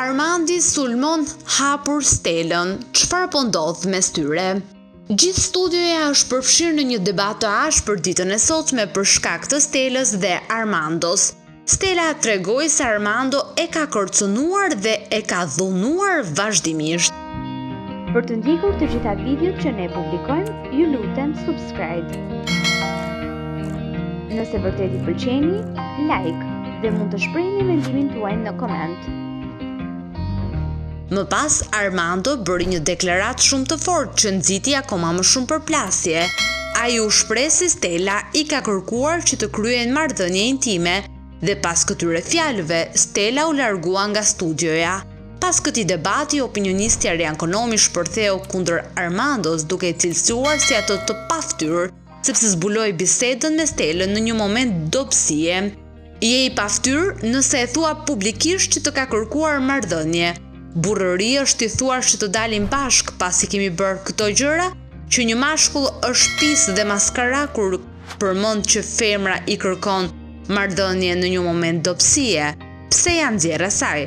Armandi sulmon hapur Stelën, çfarë po ndodh mes tyre? Gjithë studioja është përfshirë në një debat të ashpër ditën e sotme për shkak të Stelës dhe Armandos. Stela tregoi se Armando e ka kërcënuar dhe e ka dhunuar vazhdimisht. Për të ndjekur të gjitha videot që ne publikojmë, ju lutem subscribe. Nëse vërtet i pëlqeni, like dhe mund të shprehni mendimin tuaj në koment. Më pas, Armando bëri një deklaratë shumë të fortë që nxiti akoma më shumë përplasje. Ai u shpreh se Stela i ka kërkuar që të kryejnë marrëdhënie intime dhe pas këtyre fjalëve, Stela u largua nga studioja. Pas këtij debati, opinionisti Arjan Konomi shpërtheu kundër Armandos duke e cilësuar si atë të paftyrë. sepse zbuloi bisedën me Stelën në një moment dobësie. Je i paftyrë nëse e thua publikisht që të ka kërkuar marrëdhënie. Burrëri është t'i thuash që të dalim bashkë pasi kemi bërë këto gjëra, që një mashkull është pis dhe maskara kur përmend që femra i kërkon marrëdhënie në një moment dobësie. Pse ja nxjerr asaj?